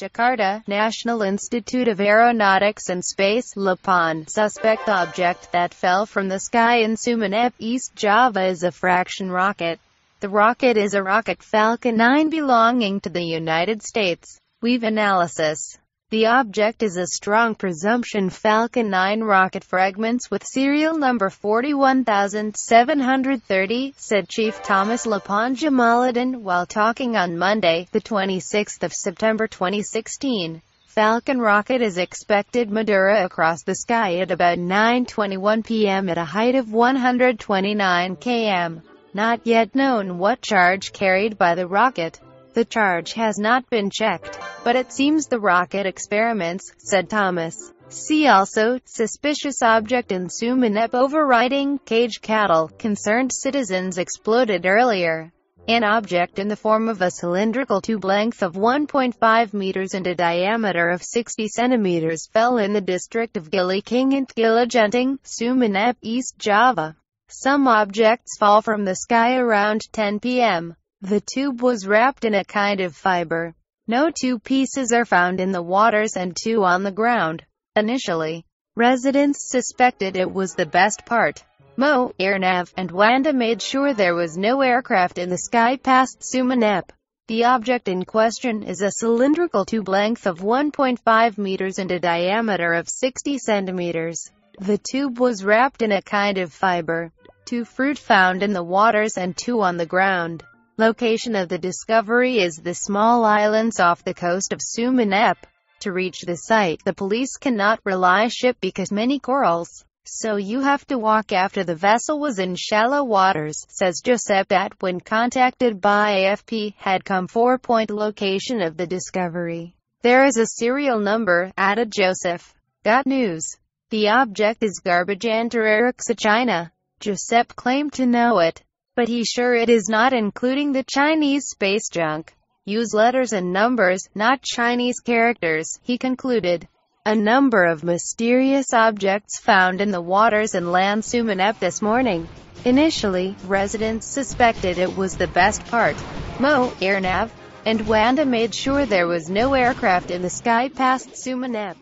Jakarta, National Institute of Aeronautics and Space, Lapan, suspect object that fell from the sky in Sumenep, East Java is a fraction rocket. The rocket is a rocket Falcon 9 belonging to the United States. Weave analysis. The object is a strong presumption Falcon 9 rocket fragments with serial number 41730, said Chief Thomas Lapan Djamaluddin while talking on Monday, the 26th of September 2016. Falcon rocket is expected Madura across the sky at about 9.21 p.m. at a height of 129 km. Not yet known what charge carried by the rocket. The charge has not been checked, but it seems the rocket experiments, said Thomas. See also, suspicious object in Sumenep overriding, cage cattle, concerned citizens exploded earlier. An object in the form of a cylindrical tube length of 1.5 meters and a diameter of 60 centimeters fell in the district of Gili King Gila Genting, Sumenep, East Java. Some objects fall from the sky around 10 p.m. The tube was wrapped in a kind of fiber. No two pieces are found in the waters and two on the ground. Initially, residents suspected it was the best part. Mo, Airnav, and Wanda made sure there was no aircraft in the sky past Sumenep. The object in question is a cylindrical tube length of 1.5 meters and a diameter of 60 centimeters. The tube was wrapped in a kind of fiber. Two fruit found in the waters and two on the ground. Location of the discovery is the small islands off the coast of Sumenep. To reach the site, the police cannot rely ship because many corals. So you have to walk after the vessel was in shallow waters, says Joseph that when contacted by AFP, had come four-point location of the discovery. There is a serial number, added Joseph. Got news. The object is garbage Antarctica, China. Joseph claimed to know it but he sure it is not including the Chinese space junk. Use letters and numbers, not Chinese characters, he concluded. A number of mysterious objects found in the waters and land Sumenep this morning. Initially, residents suspected it was the best part. Mo, Airnav, and Wanda made sure there was no aircraft in the sky past Sumenep.